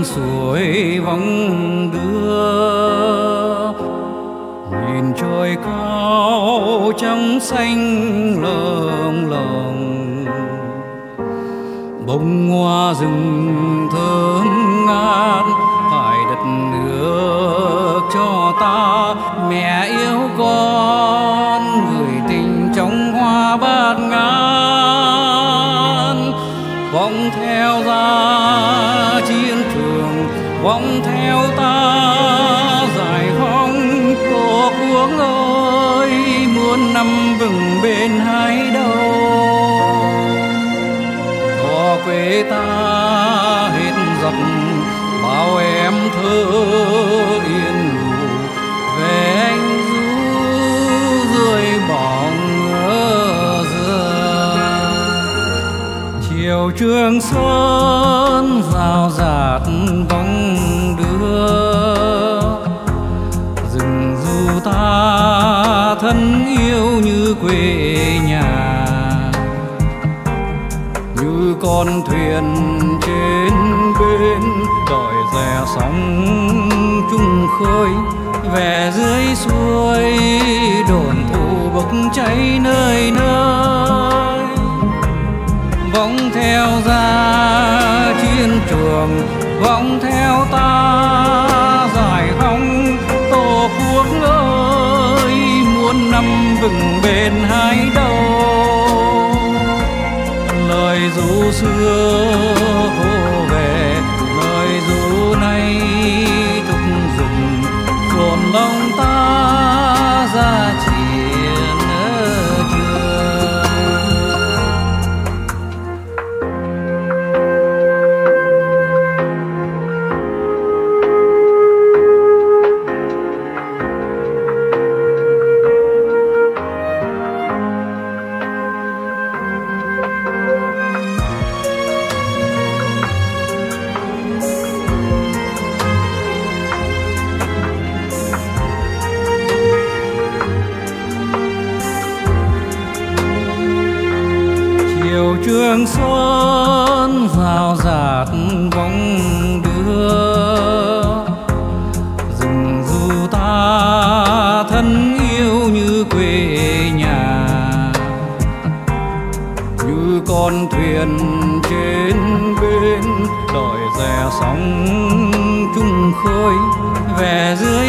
bên suối vắng đưa. Nhìn trời cao trắng xanh lợn lợn bông hoa rừng thơ trường vọng theo ta, giải phóng tổ quốc ơi, muôn năm vững bên hai đầu. Cho quê ta hết giặc bao em thơ chiều trường sơn rào rạt bóng đưa. Rừng dù ta thân yêu như quê nhà, như con thuyền trên bên đòi rè sóng chung khơi. Về dưới suối đồn thù bốc cháy nơi nơi. Trường vọng theo ta, giải phóng tổ quốc ơi, muôn năm vững bền hai đầu. Lời dù xưa đường xuân rào rạt bóng đưa. Rừng dù ta thân yêu như quê nhà, như con thuyền trên bên đòi rè sóng chung khơi, về dưới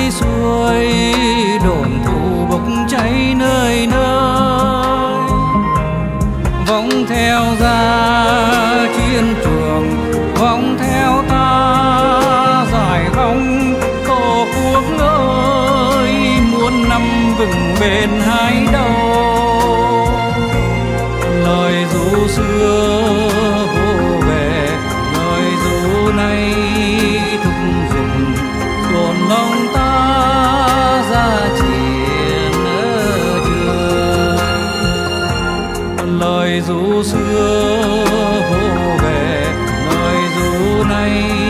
lời ru xưa vô về lời ru nay